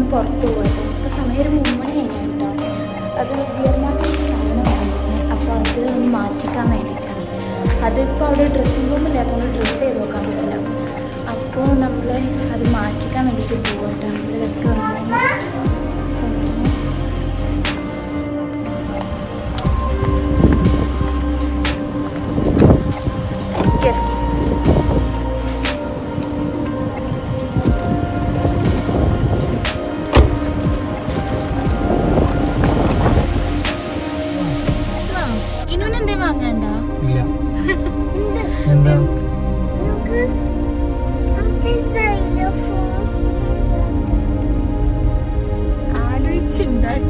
ഒന്ന് പുറത്ത് പോയത്. അപ്പോൾ സമയം ഒരു മൂന്ന് മണി കഴിഞ്ഞിട്ടോ അത് വിയർമാർക്കൊരു സാധനം വാങ്ങിയിരുന്നു അപ്പോൾ അത് ഒന്ന് മാറ്റിക്കാൻ വേണ്ടിയിട്ടാണ്. അതിപ്പോൾ അവിടെ ഡ്രസ്സിംഗ് റൂമില്ല അപ്പോൾ ഡ്രസ്സ് ചെയ്ത് നോക്കാൻ പറ്റില്ല. അപ്പോൾ നമ്മൾ അത് മാറ്റിക്കാൻ വേണ്ടിയിട്ട് പോകട്ടോ നമ്മളിതൊക്കെ ഉറങ്ങി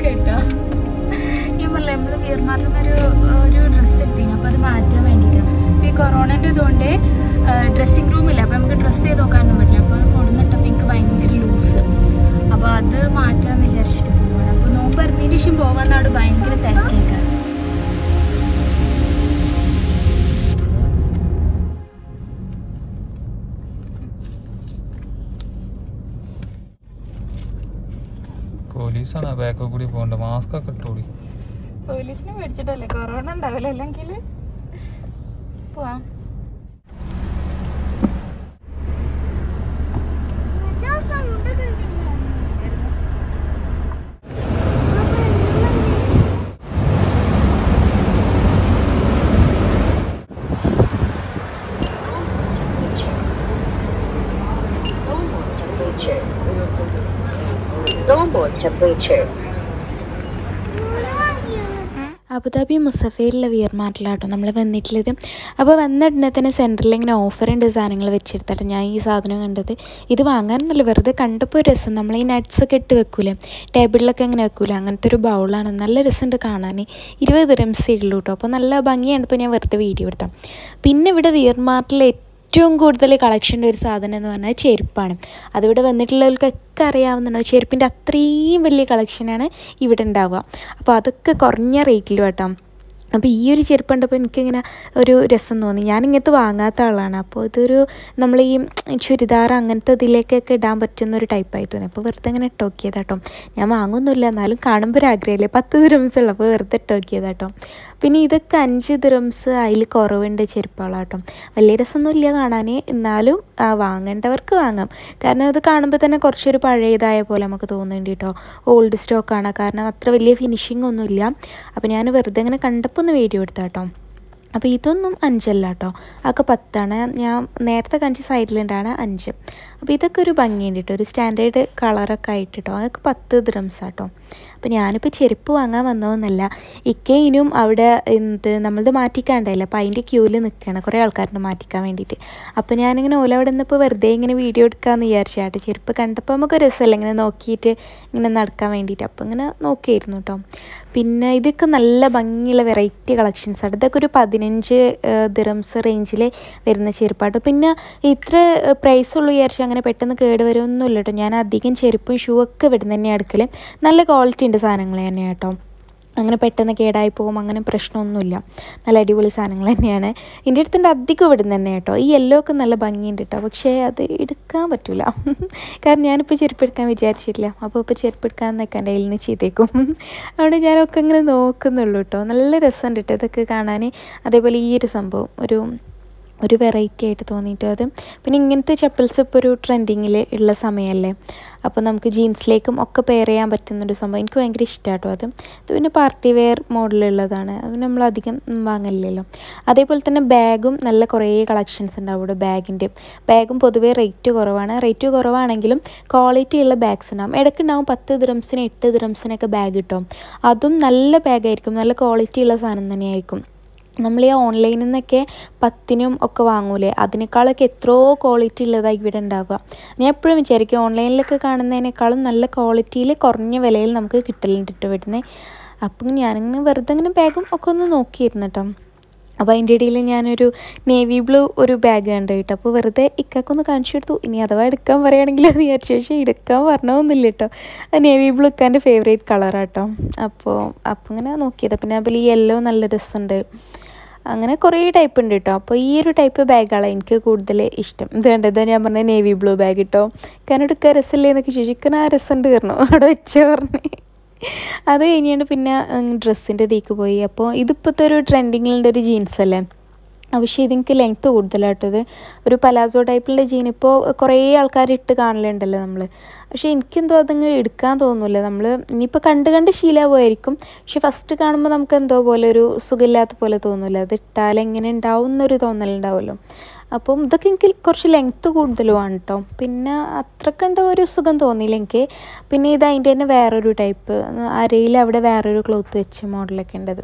ആലോചിച്ചുണ്ടാക്കട്ടോ ഞാൻ പറഞ്ഞില്ല നമ്മൾ വിയർമാർക്കുന്ന ഒരു ഒരു ഡ്രസ്സ് എടുത്തിന്. അപ്പോൾ അത് മാറ്റാൻ വേണ്ടിയിട്ട് അപ്പോൾ ഈ കൊറോണന്റെ ഇതുകൊണ്ട് ഡ്രസ്സിങ് റൂമില്ല അപ്പോൾ നമുക്ക് ഡ്രസ്സ് ചെയ്ത് നോക്കാനൊന്നും പറ്റില്ല. അപ്പോൾ അത് കൊടുന്നിട്ടപ്പോ എനിക്ക് ഭയങ്കര ലൂസ് അപ്പോൾ അത് മാറ്റാമെന്ന് വിചാരിച്ചിട്ട് പോവാണ്. അപ്പോൾ നോമ്പ് അറിഞ്ഞതിന് ശേഷം പോവാന്നാട് ഭയങ്കര തിരക്കേക്കാണ് പോലീസാണ് ബാക്കിൽ കൂടി പോകണ്ട മാസ്ക് ഒക്കെ ഇട്ടോടി. പോലീസിനെ മേടിച്ചിട്ടല്ലേ കൊറോണ ഉണ്ടാവില്ല. അല്ലെങ്കിൽ പോവാം. Temperature. അബുദാബി മുസഫയിലുള്ള വിയർമാറ്റിലാട്ടോ നമ്മൾ വന്നിട്ടുള്ളത്. അപ്പോൾ വന്ന ഉടനെ തന്നെ സെന്ററിൽ ഇങ്ങനെ ഓഫറുണ്ട് സാധനങ്ങൾ വെച്ചെടുത്തിട്ട്. ഞാൻ ഈ സാധനം കണ്ടത് ഇത് വാങ്ങാനൊന്നുമില്ല. വെറുതെ കണ്ടപ്പോൾ രസം. നമ്മൾ ഈ നട്ട്സൊക്കെ ഇട്ട് വെക്കൂലേ? ടേബിളിലൊക്കെ അങ്ങനെ വെക്കൂലേ? അങ്ങനത്തെ ഒരു ബൗളാണ്. നല്ല രസമുണ്ട് കാണാൻ. ഇരുപത് റംസേ ഉള്ളൂ കേട്ടോ അപ്പോൾ നല്ല ഭംഗിയാണ് ഇപ്പോൾ ഞാൻ വെറുതെ വീഡിയോ എടുത്താം പിന്നെ ഇവിടെ വിയർ മാർട്ടിൽ ഏറ്റവും കൂടുതൽ കളക്ഷന്റെ ഒരു സാധനം എന്ന് പറഞ്ഞാൽ ചെരുപ്പാണ്. അതിവിടെ വന്നിട്ടുള്ളവർക്കൊക്കെ അറിയാവുന്നുണ്ടോ ചെരുപ്പിന്റെ അത്രയും വലിയ കളക്ഷനാണ് ഇവിടെ ഉണ്ടാവുക. അപ്പോൾ അതൊക്കെ കുറഞ്ഞ റേറ്റിലും കേട്ടോ. അപ്പോൾ ഈ ഒരു ചെരുപ്പ് കണ്ടപ്പോൾ എനിക്കിങ്ങനെ ഒരു രസം തോന്നി. ഞാൻ ഇങ്ങനത്തെ വാങ്ങാത്ത ആളാണ്. അപ്പോൾ ഇതൊരു നമ്മൾ ഈ ചുരിദാർ അങ്ങനത്തെ ഇതിലേക്കൊക്കെ ഇടാൻ പറ്റുന്ന ഒരു ടൈപ്പായി തോന്നി. അപ്പോൾ വെറുതെ ഇങ്ങനെ ടോക്കിയതാട്ടോ ഞാൻ വാങ്ങുന്നില്ല എന്നാലും കാണുമ്പോൾ ഒരു ആഗ്രഹമില്ലേ പത്ത് ദിറംസ് ഉള്ളൂ അപ്പോൾ വെറുതെ ടോക്കിയതാട്ടോ പിന്നെ ഇതൊക്കെ അഞ്ച് ദിറംസ് അതിൽ കുറവുണ്ട് ചെരുപ്പുകളാണ് കേട്ടോ വലിയ രസമൊന്നുമില്ല കാണാൻ എന്നാലും വാങ്ങേണ്ടവർക്ക് വാങ്ങാം. കാരണം ഇത് കാണുമ്പോൾ തന്നെ കുറച്ചൊരു പഴയതായ പോലെ നമുക്ക് തോന്നുന്നുണ്ട് കേട്ടോ ഓൾഡ് സ്റ്റോക്കാണ് കാരണം അത്ര വലിയ ഫിനിഷിംഗ് ഒന്നുമില്ല. അപ്പോൾ ഞാൻ വെറുതെ ഇങ്ങനെ കണ്ടപ്പോൾ ഒന്ന് വീഡിയോ എടുത്താട്ടോ. അപ്പോൾ ഇതൊന്നും അഞ്ചല്ല കേട്ടോ അതൊക്കെ പത്താണ്. ഞാൻ നേരത്തെ കാണിച്ച സൈഡിലുണ്ടാണ് അഞ്ച്. അപ്പോൾ ഇതൊക്കെ ഒരു ഭംഗിയുണ്ട് കേട്ടോ ഒരു സ്റ്റാൻഡേർഡ് കളറൊക്കെ ആയിട്ട് കേട്ടോ അതൊക്കെ പത്ത് ദ്രംസ് കേട്ടോ അപ്പോൾ ഞാനിപ്പോൾ ചെരുപ്പ് വാങ്ങാൻ വന്നതൊന്നല്ല ഇക്കയിനും അവിടെ എന്ത് നമ്മളത് മാറ്റിക്കാണ്ടായില്ല അപ്പോൾ അതിന്റെ ക്യൂവിൽ നിൽക്കുകയാണ് കുറേ ആൾക്കാരുണ്ട് മാറ്റിക്കാൻ വേണ്ടിയിട്ട് അപ്പോൾ ഞാനിങ്ങനെ ഓല അവിടെ നിന്നിപ്പോൾ വെറുതെ ഇങ്ങനെ വീഡിയോ എടുക്കാമെന്ന് വിചാരിച്ചാട്ട് ചെരുപ്പ് കണ്ടപ്പോൾ നമുക്ക് രസമല്ല ഇങ്ങനെ നോക്കിയിട്ട് ഇങ്ങനെ നടക്കാൻ വേണ്ടിയിട്ട് അപ്പോൾ ഇങ്ങനെ നോക്കിയായിരുന്നു കേട്ടോ പിന്നെ ഇതൊക്കെ നല്ല ഭംഗിയുള്ള വെറൈറ്റി കളക്ഷൻസ് ആണ് ഇതൊക്കെ ഒരു പതിനഞ്ച് ദിറംസ് റേഞ്ചിൽ വരുന്ന ചെരുപ്പാട്ടോ. പിന്നെ ഇത്ര പ്രൈസ് ഉള്ളൂ വിചാരിച്ചാൽ അങ്ങനെ പെട്ടെന്ന് കേട് വരുമൊന്നുമില്ല കേട്ടോ ഞാൻ അധികം ചെരുപ്പും ഷൂ ഒക്കെ ഇവിടുന്ന് തന്നെ എടുക്കൽ നല്ല ക്വാളിറ്റി ഉണ്ട് സാധനങ്ങൾ തന്നെയാണ് കേട്ടോ. അങ്ങനെ പെട്ടെന്ന് കേടായി പോകും അങ്ങനെ പ്രശ്നമൊന്നുമില്ല. നല്ല അടിപൊളി സാധനങ്ങൾ തന്നെയാണ്. എന്റെ അടുത്തിന്റെ അധികം ഇവിടുന്ന് തന്നെ കേട്ടോ. ഈ യെല്ലോ ഒക്കെ നല്ല ഭംഗിയുണ്ട് കേട്ടോ. പക്ഷേ അത് എടുക്കാൻ പറ്റില്ല കാരണം ഞാനിപ്പോൾ ചെരുപ്പ് എടുക്കാൻ വിചാരിച്ചിട്ടില്ല. അപ്പോൾ ഇപ്പോൾ ചെരുപ്പ് എടുക്കാൻ നിൽക്കാൻ കയ്യിൽ നിന്ന് ചെയ്തേക്കും അതുകൊണ്ട് ഞാനൊക്കെ ഇങ്ങനെ നോക്കുന്നുള്ളൂ കേട്ടോ. നല്ല രസമുണ്ട് കേട്ടോ ഇതൊക്കെ കാണാൻ. അതേപോലെ ഈ ഒരു സംഭവം. ഒരു ഒരു വെറൈറ്റി ആയിട്ട് തോന്നിയിട്ട് അത്. പിന്നെ ഇങ്ങനത്തെ ചപ്പിൾസ് ഇപ്പോൾ ഒരു ട്രെൻഡിങ്ങിൽ ഉള്ള സമയമല്ലേ അപ്പോൾ നമുക്ക് ജീൻസിലേക്കും ഒക്കെ പെയർ ചെയ്യാൻ പറ്റുന്നൊരു സംഭവം. എനിക്ക് ഭയങ്കര ഇഷ്ടമാട്ടോ അത്. ഇത് പിന്നെ പാർട്ടി വെയർ മോഡലുള്ളതാണ് അത് നമ്മൾ അധികം വാങ്ങലില്ലല്ലോ. അതേപോലെ തന്നെ ബാഗും നല്ല കുറേ കളക്ഷൻസ് ഉണ്ടാവും ഇവിടെ ബാഗിന്റെ. ബാഗും പൊതുവേ റേറ്റ് കുറവാണ്. റേറ്റ് കുറവാണെങ്കിലും ക്വാളിറ്റി ഉള്ള ബാഗ്സ് ഉണ്ടാവും. ഇടയ്ക്കുണ്ടാവും പത്ത് ദ്രംസിന് എട്ട് ദ്രംസിനൊക്കെ ബാഗ് കിട്ടും. അതും നല്ല ബാഗായിരിക്കും നല്ല ക്വാളിറ്റി ഉള്ള സാധനം തന്നെയായിരിക്കും. നമ്മൾ ഈ ഓൺലൈനിൽ നിന്നൊക്കെ പത്തിനും ഒക്കെ വാങ്ങൂലേ? അതിനേക്കാളൊക്കെ എത്രയോ ക്വാളിറ്റി ഉള്ളതാണ് ഇവിടെ ഉണ്ടാവുക ഞാൻ എപ്പോഴും വിചാരിക്കും ഓൺലൈനിലൊക്കെ കാണുന്നതിനേക്കാളും നല്ല ക്വാളിറ്റിയിൽ കുറഞ്ഞ വിലയിൽ നമുക്ക് കിട്ടലുണ്ട് കേട്ടോ ഇവിടുന്ന്. അപ്പം ഞാനിങ്ങനെ വെറുതെ ഇങ്ങനെ ബാഗും ഒക്കെ ഒന്ന് നോക്കിയിരുന്നു കേട്ടോ അപ്പോൾ അതിന്റെ ഇടയിൽ ഞാനൊരു നേവി ബ്ലൂ ഒരു ബാഗ് കണ്ടു കേട്ടോ. അപ്പോൾ വെറുതെ ഇക്കൊന്ന് കാണിച്ചു കൊടുത്തു. ഇനി അഥവാ എടുക്കാൻ പറയുകയാണെങ്കിൽ അത് വിചാരിച്ചു. പക്ഷേ എടുക്കാൻ പറഞ്ഞൊന്നുമില്ല കേട്ടോ. നേവി ബ്ലൂ ഇക്കാന്റെ ഫേവറേറ്റ് കളറാട്ടോ അപ്പോൾ അപ്പോൾ ഇങ്ങനെ നോക്കിയത്. പിന്നെ അതിൽ ഈ യെല്ലോ നല്ല രസമുണ്ട്. അങ്ങനെ കുറേ ടൈപ്പ് ഉണ്ട് കേട്ടോ. അപ്പോൾ ഈ ഒരു ടൈപ്പ് ബാഗാണ് എനിക്ക് കൂടുതൽ ഇഷ്ടം. ഇത് കണ്ടത് ഞാൻ പറഞ്ഞ നേവി ബ്ലൂ ബാഗ് കേട്ടോ കാരണം എടുക്കാൻ രസമില്ലേ എന്നൊക്കെ ചോദിച്ചു. ആ രസമുണ്ട് കയറണോ അവിടെ വെച്ച് പറഞ്ഞ്. അത് കഴിഞ്ഞിട്ട് പിന്നെ ഡ്രസ്സിന്റെ തീക്ക് പോയി. അപ്പോൾ ഇതിപ്പോഴത്തെ ഒരു ട്രെൻഡിങ്ങിലുള്ള ഒരു ജീൻസ് അല്ലേ? പക്ഷേ ഇതെനിക്ക് ലെങ്ത്ത് കൂടുതലായിട്ടത് ഒരു പലാസോ ടൈപ്പിലുള്ള ജീൻ ഇപ്പോൾ കുറേ ആൾക്കാർ ഇട്ട് കാണലുണ്ടല്ലോ നമ്മൾ പക്ഷേ എനിക്കെന്തോ അതങ്ങനെ എടുക്കാൻ തോന്നില്ല നമ്മൾ ഇനിയിപ്പോൾ കണ്ട് കണ്ട് ശീലമായിരിക്കും പക്ഷെ ഫസ്റ്റ് കാണുമ്പോൾ നമുക്ക് എന്തോ പോലെ ഒരു സുഖമില്ലാത്ത പോലെ തോന്നില്ല അത് ഇട്ടാൽ എങ്ങനെ ഉണ്ടാവും എന്നൊരു തോന്നലുണ്ടാവുമല്ലോ. അപ്പം ഇതൊക്കെ എനിക്ക് കുറച്ച് ലെങ്ത്ത് കൂടുതലുമാണ് കേട്ടോ പിന്നെ അത്ര കണ്ട ഒരു സുഖം തോന്നിയില്ല എനിക്ക്. പിന്നെ ഇത് അതിന്റെ തന്നെ വേറൊരു ടൈപ്പ് അരയിൽ അവിടെ വേറൊരു ക്ലോത്ത് വെച്ച് മോഡലൊക്കെ ഉണ്ടത്.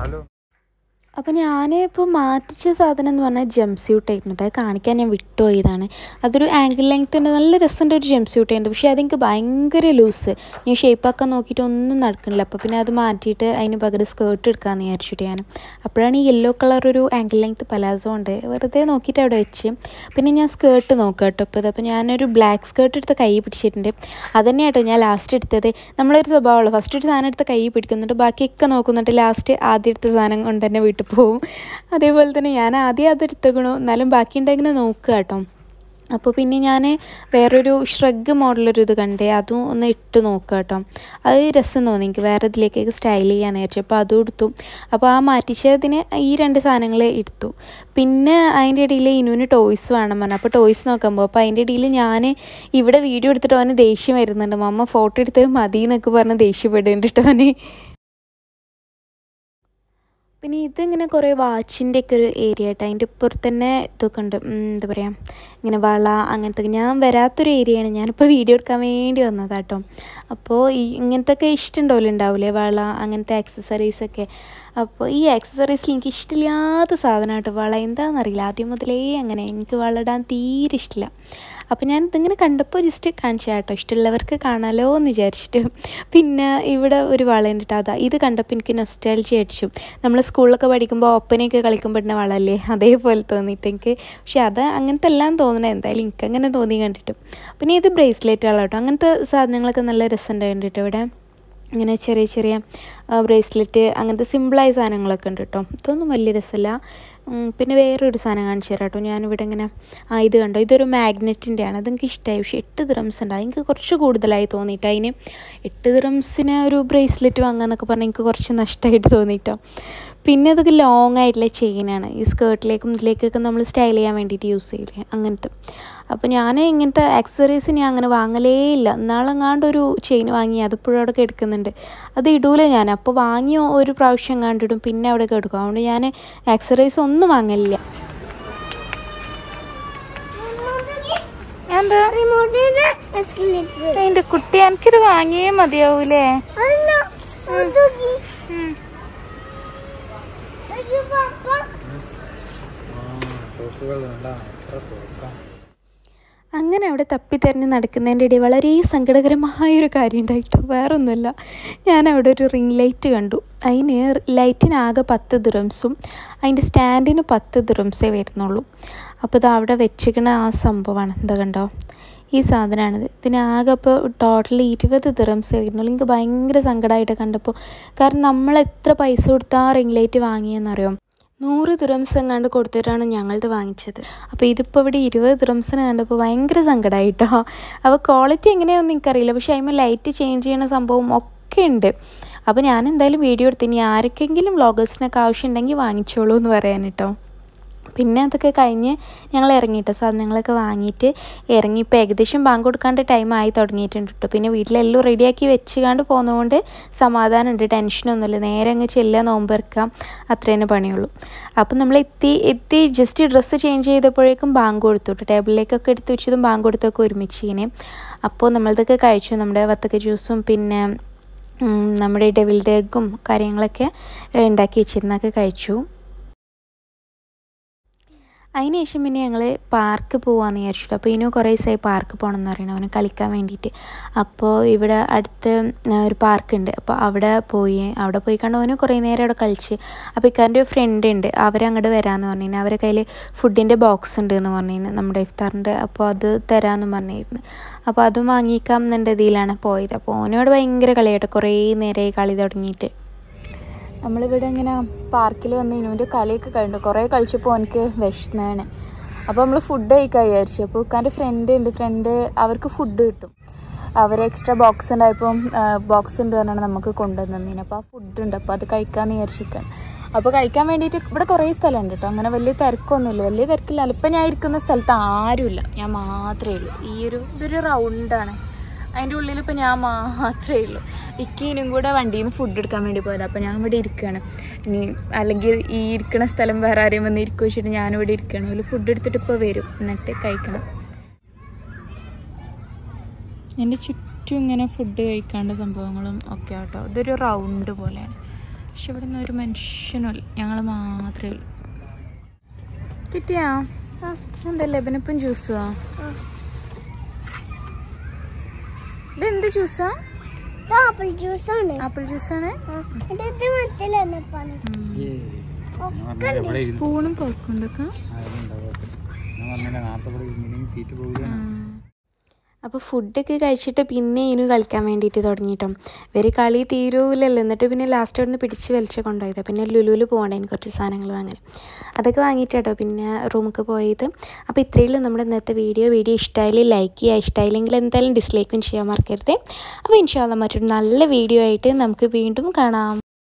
ഹലോ. അപ്പോൾ ഞാൻ ഇപ്പോൾ മാറ്റിച്ച സാധനം എന്ന് പറഞ്ഞാൽ ജംപ് സ്യൂട്ട് ആയിരുന്നു അത് കാണിക്കാൻ ഞാൻ വിട്ടുപോയതാണ് അതൊരു ആംഗിൾ ലെങ്ത്തിന്റെ നല്ല രസമുണ്ട് ഒരു ജംപ് സ്യൂട്ട് ആയിരുന്നു. പക്ഷേ അതെനിക്ക് ഭയങ്കര ലൂസ് ഞാൻ ഷേപ്പാക്കാൻ നോക്കിയിട്ട് ഒന്നും നടക്കണില്ല അപ്പോൾ പിന്നെ അത് മാറ്റിയിട്ട് അതിന് പകരം സ്കേർട്ട് എടുക്കാമെന്ന് വിചാരിച്ചിട്ട് ഞാൻ. അപ്പോഴാണ് ഈ യെല്ലോ കളർ ഒരു ആംഗിൾ ലെങ്ത് പലാസോ ഉണ്ട്. വെറുതെ നോക്കിയിട്ട് അവിടെ വെച്ച്. പിന്നെ ഞാൻ സ്കേർട്ട് നോക്കാം കേട്ടോ അപ്പോൾ ഞാനൊരു ബ്ലാക്ക് സ്കേർട്ട് എടുത്ത് കൈ പിടിച്ചിട്ടുണ്ട്. അതന്നെ കേട്ടോ ഞാൻ ലാസ്റ്റ് എടുത്തത്. നമ്മളൊരു സ്വഭാവമുള്ളൂ ഫസ്റ്റ് ഒരു സാധനം എടുത്ത് കൈ പിടിക്കുന്നുണ്ട്. ബാക്കിയൊക്കെ നോക്കുന്നുണ്ട്. ലാസ്റ്റ് ആദ്യത്തെ സാധനം കൊണ്ട് തന്നെ വീട്ടിൽ പോവും. അതേപോലെ തന്നെ ഞാൻ ആദ്യം അത് എടുത്തേക്കണു. എന്നാലും ബാക്കി ഉണ്ടെങ്കിൽ നോക്കുക കേട്ടോ. അപ്പോൾ പിന്നെ ഞാൻ വേറൊരു ഷ്രഗ് മോഡലൊരു ഇത് കണ്ടേ. അതും ഒന്ന് ഇട്ട് നോക്കുക കേട്ടോ. അത് രസം തോന്നി. എനിക്ക് വേറെ ഇതിലേക്കൊക്കെ സ്റ്റൈൽ ചെയ്യാൻ വിചാരിച്ചു അപ്പോൾ അതും എടുത്തു. അപ്പോൾ ആ മാറ്റിച്ചതിന് ഈ രണ്ട് സാധനങ്ങൾ എടുത്തു. പിന്നെ അതിന്റെ ഇടയിൽ ഇനുവിന് ടോയ്സ് വേണം പറഞ്ഞു. അപ്പോൾ ടോയ്സ് നോക്കാൻ പോകും അപ്പോൾ അതിന്റെ ഇടയിൽ ഞാൻ ഇവിടെ വീഡിയോ എടുത്തിട്ട് അവന് ദേഷ്യം വരുന്നുണ്ട്. മമ്മ ഫോട്ടോ എടുത്തത് മതി എന്നൊക്കെ പറഞ്ഞ് അവന്. പിന്നെ ഇതിങ്ങനെ കുറേ വാച്ചിന്റെ ഒക്കെ ഒരു ഏരിയ ആയിട്ട് അതിന്റെ ഇപ്പുറത്ത് തന്നെ ഇതൊക്കെ ഉണ്ട്. എന്താ പറയുക ഇങ്ങനെ വള അങ്ങനത്തെ ഞാൻ വരാത്തൊരു ഏരിയയാണ് ഞാനിപ്പോൾ വീഡിയോ എടുക്കാൻ വേണ്ടി വന്നതാട്ടോ. അപ്പോൾ ഈ ഇങ്ങനത്തെ ഒക്കെ ഇഷ്ടമുണ്ടാവില്ല ഉണ്ടാവില്ലേ വള അങ്ങനത്തെ ആക്സസറീസൊക്കെ അപ്പോൾ ഈ ആക്സസറീസിൽ എനിക്ക് ഇഷ്ടമില്ലാത്ത സാധനമായിട്ട് വള എന്താണെന്നറിയില്ല ആദ്യം മുതലേ അങ്ങനെ. എനിക്ക് വള തീരെ ഇഷ്ടമില്ല. അപ്പോൾ ഞാൻ ഇതിങ്ങനെ കണ്ടപ്പോൾ ജസ്റ്റ് കാണിച്ചു കേട്ടോ ഇഷ്ടമുള്ളവർക്ക് കാണാലോ എന്ന് വിചാരിച്ചിട്ട്. പിന്നെ ഇവിടെ ഒരു വളയുണ്ട് അതാ ഇത് കണ്ടപ്പോൾ എനിക്ക് നൊസ്റ്റാൾജി അടിച്ചു. നമ്മൾ സ്കൂളിലൊക്കെ പഠിക്കുമ്പോൾ ഒപ്പനയൊക്കെ കളിക്കുമ്പോൾ തന്നെ വളല്ലേ അതേപോലെ തോന്നിയിട്ട് എനിക്ക്. പക്ഷേ അത് അങ്ങനത്തെ എല്ലാം തോന്നണേ എന്തായാലും എനിക്ക് അങ്ങനെ തോന്നി കണ്ടിട്ട്. പിന്നെ ഇത് ബ്രേസ്ലെറ്റുകളാണ് കേട്ടോ അങ്ങനത്തെ സാധനങ്ങളൊക്കെ നല്ല രസമുണ്ട് കണ്ടിട്ട് ഇവിടെ. ഇങ്ങനെ ചെറിയ ചെറിയ ബ്രേസ്ലെറ്റ് അങ്ങനത്തെ സിമ്പിളായ സാധനങ്ങളൊക്കെ ഉണ്ട് കേട്ടോ ഇതൊന്നും വലിയ രസമല്ല പിന്നെ വേറൊരു സാധനം കാണിച്ചു തരാം കേട്ടോ ഞാനിവിടെ ഇങ്ങനെ ആ ഇത് കണ്ടോ? ഇതൊരു മാഗ്നറ്റിന്റെ ആണ്. അതെനിക്ക് ഇഷ്ടമായി പക്ഷേ എട്ട് ദിറംസ് ഉണ്ട്. എനിക്ക് കുറച്ച് കൂടുതലായി തോന്നിയിട്ട് അതിന് എട്ട് ദിറംസിന് ഒരു ബ്രേസ്ലെറ്റ് വാങ്ങാമെന്നൊക്കെ പറഞ്ഞാൽ എനിക്ക് കുറച്ച് നഷ്ടമായിട്ട് തോന്നിയിട്ടോ പിന്നെ അതൊക്കെ ലോങ് ആയിട്ടുള്ള ചെയിനാണ് ഈ സ്കേർട്ടിലേക്കും ഇതിലേക്കൊക്കെ നമ്മൾ സ്റ്റൈൽ ചെയ്യാൻ വേണ്ടിയിട്ട് യൂസ് ചെയ്യില്ലേ അങ്ങനത്തെ. അപ്പോൾ ഞാൻ ഇങ്ങനത്തെ ആക്സസറീസ് ഞാൻ അങ്ങനെ വാങ്ങലേ ഇല്ല. നാളെങ്ങാണ്ട് ഒരു ചെയിൻ വാങ്ങി. അതിപ്പോഴും അവിടെ എടുക്കുന്നുണ്ട് അത് ഇടൂല ഞാൻ. അപ്പോൾ വാങ്ങി ഒരു പ്രാവശ്യം കണ്ടിടും പിന്നെ അവിടെ എടുക്കും അതുകൊണ്ട് ഞാൻ ആക്സസറീസ് ഒന്നും വാങ്ങലില്ല. എന്താ? റിമോട്ടിന് എസ്കലേറ്റർ എന്റെ കുട്ടി എനിക്കിത് വാങ്ങിയേ മതിയാവൂലേ അല്ല അതൊക്കെ അയ്യോ പാപ്പ തോക്കുകൾ വേണ്ട എത്ര തോക്കാം അങ്ങനെ അവിടെ തപ്പിത്തെരഞ്ഞ് നടക്കുന്നതിന്റെ ഇടയിൽ വളരെ സങ്കടകരമായൊരു കാര്യം ഉണ്ടായിട്ടോ വേറൊന്നുമില്ല. ഞാൻ അവിടെ ഒരു റിംഗ് ലൈറ്റ് കണ്ടു. അതിന് ലൈറ്റിനാകെ പത്ത് ദിറംസും അതിന്റെ സ്റ്റാൻഡിന് പത്ത് ദിറംസേ വരുന്നുള്ളൂ. അപ്പോൾ ഇത് അവിടെ വെച്ചിക്കണ ആ സംഭവമാണ്. എന്താ കണ്ടോ? ഈ സാധനമാണിത്. ഇതിനാകെ ഇപ്പോൾ ടോട്ടൽ ഇരുപത് ദിറംസ് ആയിരുന്നു. എനിക്ക് ഭയങ്കര സങ്കടമായിട്ട് കണ്ടപ്പോൾ കാരണം നമ്മൾ എത്ര പൈസ കൊടുത്താൽ റിംഗ് ലൈറ്റ് വാങ്ങിയെന്നറിയോ? നൂറ് ദിറംസ് എങ്ങാണ്ട് കൊടുത്തിട്ടാണ് ഞങ്ങളത് വാങ്ങിച്ചത്. അപ്പോൾ ഇതിപ്പോൾ ഇവിടെ ഇരുപത് ദിറംസിന് കണ്ടപ്പോൾ ഭയങ്കര സങ്കടമായിട്ടോ? അപ്പോൾ ക്വാളിറ്റി എങ്ങനെയാണെന്ന് എനിക്കറിയില്ല. പക്ഷേ അതിന് ലൈറ്റ് ചേഞ്ച് ചെയ്യുന്ന സംഭവം ഒക്കെ ഉണ്ട്. അപ്പോൾ ഞാൻ എന്തായാലും വീഡിയോ എടുത്ത് ഇനി ആർക്കെങ്കിലും വ്ളോഗേഴ്സിനൊക്കെ ആവശ്യമുണ്ടെങ്കിൽ വാങ്ങിച്ചോളൂ എന്ന് പറയാൻ കേട്ടോ. പിന്നെ അതൊക്കെ കഴിഞ്ഞ് ഞങ്ങൾ ഇറങ്ങിയിട്ട് സാധനങ്ങളൊക്കെ വാങ്ങിയിട്ട് ഇറങ്ങി ഇപ്പോൾ ഏകദേശം ബാങ്ക് കൊടുക്കാണ്ട് ടൈം ആയി തുടങ്ങിയിട്ടുണ്ട് കേട്ടോ പിന്നെ വീട്ടിലെല്ലാം റെഡിയാക്കി വെച്ചുകാണ്ട് പോകുന്നതുകൊണ്ട് സമാധാനമുണ്ട് ടെൻഷനൊന്നുമില്ല നേരെ അങ്ങ് ചെല്ലുക നോമ്പെറുക്കാം അത്ര തന്നെ പണിയുള്ളൂ. അപ്പം നമ്മൾ എത്തി എത്തി ജസ്റ്റ് ഡ്രസ്സ് ചേഞ്ച് ചെയ്തപ്പോഴേക്കും ബാങ്ക് കൊടുത്തു കേട്ടോ ടേബിളിലേക്കൊക്കെ എടുത്ത് വെച്ചതും ബാങ്ക് കൊടുത്തൊക്കെ ഒരുമിച്ച് ഇങ്ങനെ. അപ്പോൾ നമ്മളിതൊക്കെ കഴിച്ചു. നമ്മുടെ വത്തക്ക ജ്യൂസും പിന്നെ നമ്മുടെ ഡെവിൽഡ് എഗ്ഗും കാര്യങ്ങളൊക്കെ ഉണ്ടാക്കി വെച്ചിരുന്നൊക്കെ കഴിച്ചു. അതിനുശേഷം പിന്നെ ഞങ്ങൾ പാർക്ക് പോകാമെന്ന് വിചാരിച്ചിട്ട് അപ്പോൾ ഇനിയും കുറേ ദിവസമായി പാർക്ക് പോകണം എന്ന് പറയണം അവന് കളിക്കാൻ വേണ്ടിയിട്ട് അപ്പോൾ ഇവിടെ അടുത്ത് ഒരു പാർക്കുണ്ട്. അപ്പോൾ അവിടെ പോയി അവിടെ പോയി കണ്ട് അവന് കുറേ നേരം അവിടെ കളിച്ച്. അപ്പോൾ ഇക്കാരന്റെ ഒരു ഫ്രണ്ട് ഉണ്ട് അവരങ്ങോട്ട് വരാമെന്ന് പറഞ്ഞു അവരെ കയ്യിൽ ഫുഡിന്റെ ബോക്സ് ഉണ്ട് എന്ന് പറഞ്ഞു നമ്മുടെ ഇഫ്താറിന്റെ അപ്പോൾ അത് തരാമെന്ന് പറഞ്ഞിരുന്നു. അപ്പോൾ അതും വാങ്ങിക്കാം എന്നുണ്ട് ഇതിലാണ് പോയത്. അപ്പോൾ ഓനോട് ഭയങ്കര കളിയായിട്ട് കുറേ നേരമായി കളി തുടങ്ങിയിട്ട് നമ്മളിവിടെ ഇങ്ങനെ പാർക്കിൽ വന്ന് ഇനുവിന്റെ കളിയൊക്കെ കഴിഞ്ഞു കുറേ കളിച്ചപ്പോൾ എനിക്ക് വിഷമാണ് അപ്പോൾ നമ്മൾ ഫുഡ് കഴിക്കാൻ വിചാരിച്ചു. അപ്പോൾ ഉക്കാന്റെ ഫ്രണ്ട് ഉണ്ട്. ഫ്രണ്ട് അവർക്ക് ഫുഡ് കിട്ടും. അവർ എക്സ്ട്രാ ബോക്സ് ഉണ്ടായപ്പം ബോക്സ് ഉണ്ട് പറഞ്ഞാണ് നമുക്ക് കൊണ്ടുവന്നതിന് അപ്പോൾ ആ ഫുഡ് ഉണ്ട്. അപ്പോൾ അത് കഴിക്കാമെന്ന് വിചാരിച്ചിരിക്കുകയാണ് അപ്പോൾ കഴിക്കാൻ വേണ്ടിയിട്ട് ഇവിടെ കുറേ സ്ഥലമുണ്ട് കേട്ടോ അങ്ങനെ വലിയ തിരക്കൊന്നുമില്ല. വലിയ തിരക്കില്ല ഇപ്പം ഞാൻ ഇരിക്കുന്ന സ്ഥലത്ത് ആരുമില്ല. ഞാൻ മാത്രമേ ഉള്ളൂ. ഈ ഒരു ഇതൊരു റൗണ്ടാണ് അതിന്റെ ഉള്ളിൽ ഇപ്പം ഞാൻ മാത്രമേ ഉള്ളൂ. ഇക്കിനും കൂടെ വണ്ടിയിൽ നിന്ന് ഫുഡ് എടുക്കാൻ വേണ്ടി പോയത്. അപ്പോൾ ഞാൻ ഇവിടെ ഇരിക്കുകയാണ് ഇനി അല്ലെങ്കിൽ ഈ ഇരിക്കുന്ന സ്ഥലം വേറെ ആരെയും വന്ന് ഇരിക്കുക വെച്ചിട്ട് ഞാനിവിടെ ഇരിക്കുകയാണ് അതിൽ ഫുഡ് എടുത്തിട്ട് ഇപ്പോൾ വരും. എന്നിട്ട് കഴിക്കണം. എന്റെ ചുറ്റും ഇങ്ങനെ ഫുഡ് കഴിക്കാണ്ട സംഭവങ്ങളും ഒക്കെ ആട്ടോ. ഇതൊരു റൗണ്ട് പോലെയാണ്. പക്ഷെ ഇവിടെ നിന്ന് ഒരു മനുഷ്യനുമില്ല ഞങ്ങൾ മാത്രമേ ഉള്ളൂ. കിട്ടിയാ? എന്താ ലെബനപ്പം ജ്യൂസാ ഇതെന്ത് ജ്യൂസാ? ആപ്പിൾ ജ്യൂസ് ആണ് ആപ്പിൾ ഇത് മറ്റേ പണി. സ്പൂണും ഇരുന്നില്ലെങ്കിൽ സീറ്റ് പോകില്ല അപ്പോൾ ഫുഡൊക്കെ കഴിച്ചിട്ട് പിന്നെ ഇനി കളിക്കാൻ വേണ്ടിയിട്ട് തുടങ്ങിയിട്ടോ ഇവർ കളി തീരൂലല്ലോ. എന്നിട്ട് പിന്നെ ലാസ്റ്റ് അവിടെ നിന്ന് പിടിച്ച് വലിച്ച് കൊണ്ടുപോയത്. പിന്നെ ലുലുവിൽ പോകണ്ടേന് കുറച്ച് സാധനങ്ങൾ വാങ്ങാൻ. അതൊക്കെ വാങ്ങിയിട്ടോ പിന്നെ റൂമിലേക്ക് പോയത്. അപ്പോൾ ഇത്രയുള്ളൂ നമ്മുടെ ഇന്നത്തെ വീഡിയോ വീഡിയോ ഇഷ്ടമായാലും ലൈക്ക് ചെയ്യുക. ഇഷ്ടമായില്ലെങ്കിൽ എന്തായാലും ഡിസ്ലൈക്കും ചെയ്യാൻ മറക്കരുത്. അപ്പോൾ ഇൻഷാല്ല മറ്റൊരു നല്ല വീഡിയോ ആയിട്ട് നമുക്ക് വീണ്ടും കാണാം.